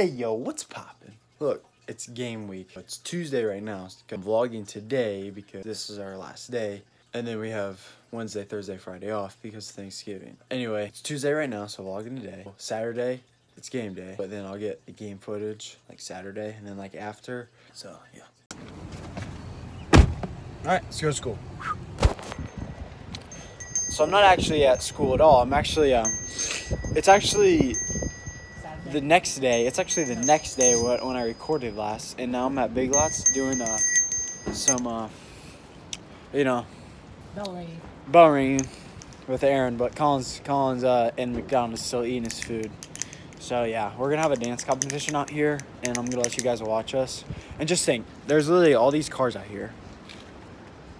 Hey yo, what's poppin'? Look, it's game week. It's Tuesday right now. So I'm vlogging today because this is our last day. And then we have Wednesday, Thursday, Friday off because Thanksgiving. Anyway, it's Tuesday right now, so vlogging today. Saturday, it's game day. But then I'll get the game footage like Saturday and then like after. So yeah. Alright, let's go to school. So I'm not actually at school at all. I'm actually um it's actually the next day. It's actually the next day wh- when I recorded last, and now I'm at Big Lots doing uh some uh you know Bell ringing. bell ringing with Aaron, but Colin's Colin's uh in McDonald's still eating his food. So yeah, we're gonna have a dance competition out here, and I'm gonna let you guys watch us. And just think, there's literally all these cars out here.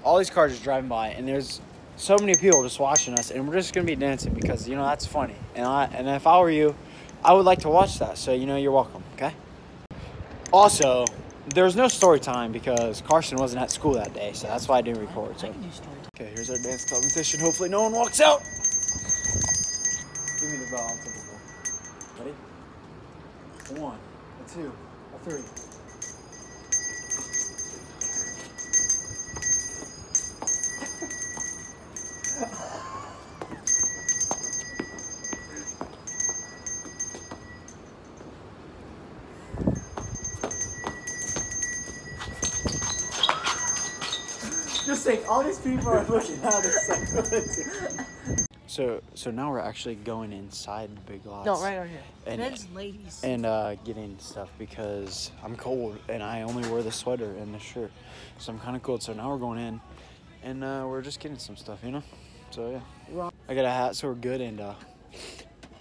All these cars just driving by, and there's so many people just watching us, and we're just gonna be dancing because you know that's funny. And I and if I were you, I would like to watch that. So you know you're welcome. Okay. Also, there's no story time because Carson wasn't at school that day, so that's why I didn't record. So. can do story time. Okay, here's our dance competition. Hopefully no one walks out. Give me the bell. I'll take the ball. Ready? One, a two, a three. Just saying, all these people are looking at us like So, so now we're actually going inside the Big Lots. No, right over here. And- Men's, ladies. and uh, getting stuff because I'm cold and I only wear the sweater and the shirt, so I'm kind of cold. So now we're going in, and uh, we're just getting some stuff, you know. So yeah, I got a hat, so we're good. And uh,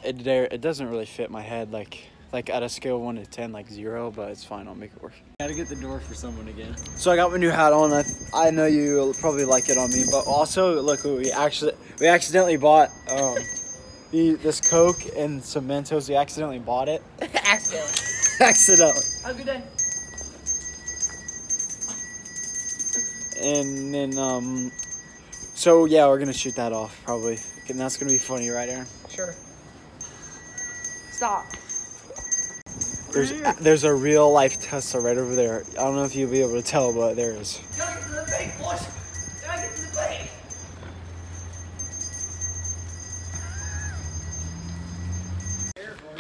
it there it doesn't really fit my head like like at a scale of one to ten, like zero, but it's fine. I'll make it work. Gotta get the door for someone again. So I got my new hat on. I, I know you probably like it on me, but also look, we actually we accidentally bought um, the, this Coke and some Mentos. We accidentally bought it. Accidentally. accidentally. Have a good day. and then um so yeah we're gonna shoot that off probably and that's gonna be funny right aaron Sure. Stop. There's there's a real life tesla right over there i don't know if you'll be able to tell but there is Gotta get to the bank, boys. Gotta get to the bank.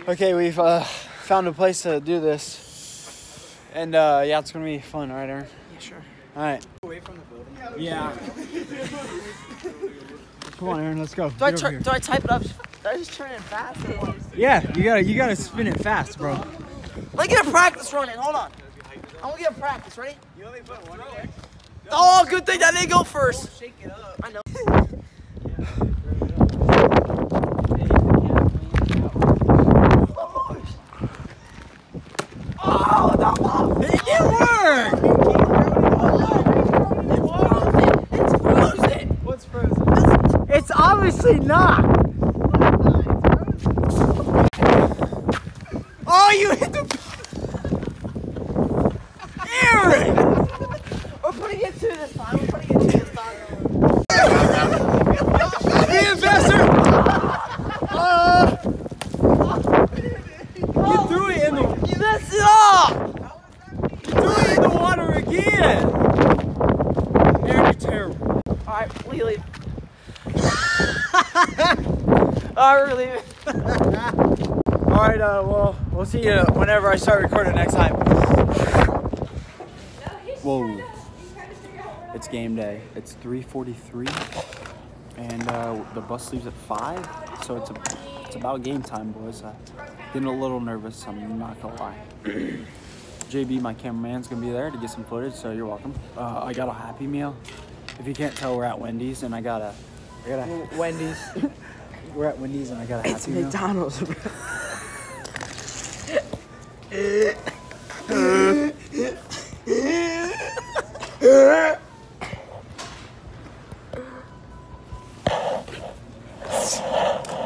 okay we've uh found a place to do this and uh yeah it's gonna be fun right aaron Yeah, sure. all right Away from the building. Yeah. come on aaron let's go Do I, turn, do I type it up? Do I just turn it fast? Yeah, you gotta you gotta spin it fast, bro. Let me get a practice running. Hold on. I'm gonna get a practice. Ready? Oh, good thing that didn't go first. Shake it up. I know. Oh, that one. It didn't work! It's frozen. What's frozen? It's obviously not. Oh, you hit the. Aaron! We're putting it to this time. We're putting it to this time. Be faster! Uh, you threw it in the You messed it up. you threw it in the water again. Aaron, you're terrible. All right, we leave. All right, we're leaving. all right uh well we'll see you whenever i start recording next time. Whoa. It's game day. It's 3.43 and uh, the bus leaves at 5 so it's a, it's about game time boys. I'm getting a little nervous i'm not gonna lie. Jb my cameraman's gonna be there to get some footage so you're welcome. Uh, i got a happy meal. If you can't tell we're at wendy's and i got a i got a Wendy's. we're at wendy's and i got a It's happy meal McDonald's.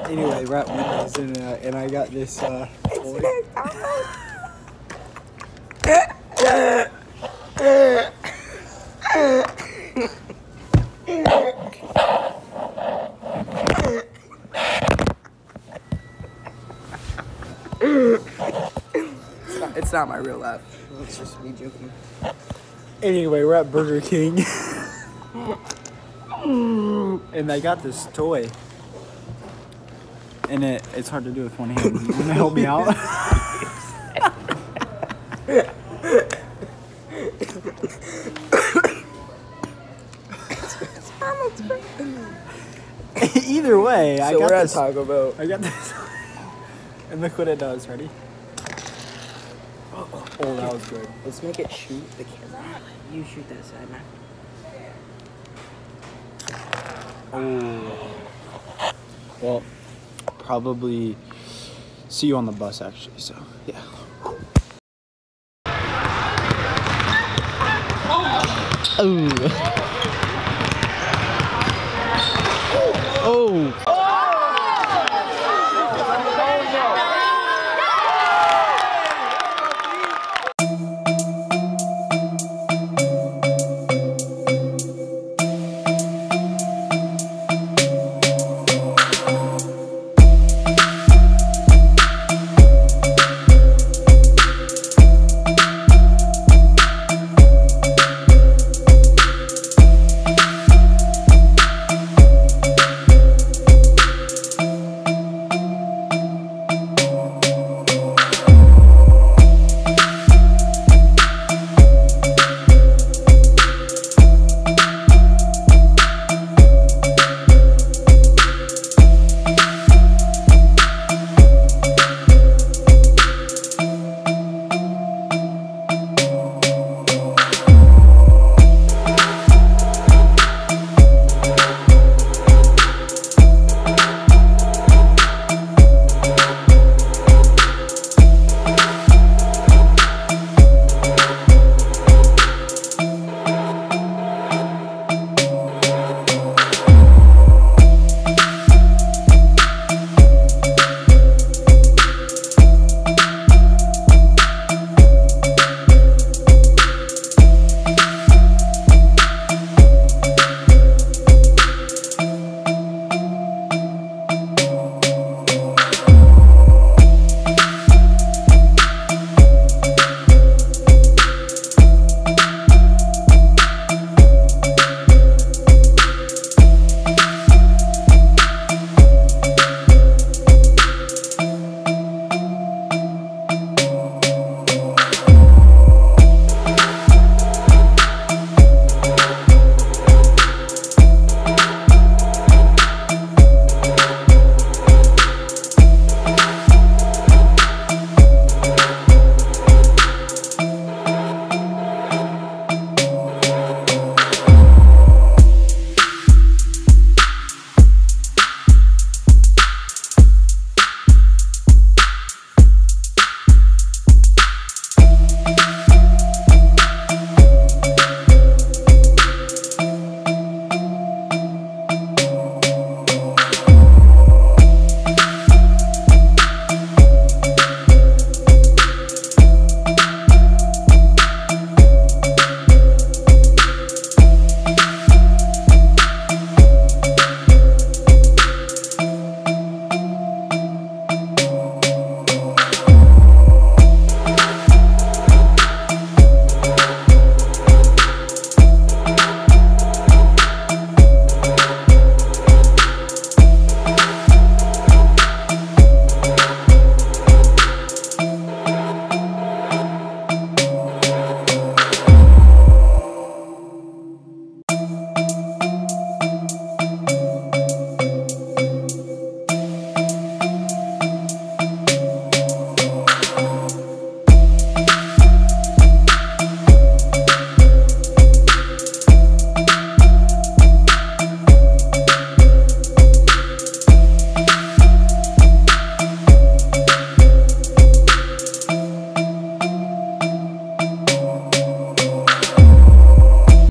Anyway, we're at Wendy's and, uh, and I got this uh, not my real laugh. It's just me joking. Anyway, we're at Burger King. and I got this toy. And it, it's hard to do with one hand. Can you wanna help me out? Either way, I got we're at this. Taco Bell. I got this. and look what it does. Ready? Oh, that was good. Let's make it shoot the camera. You shoot that side, man. Oh. Well, probably see you on the bus actually. So yeah. Oh. Oh.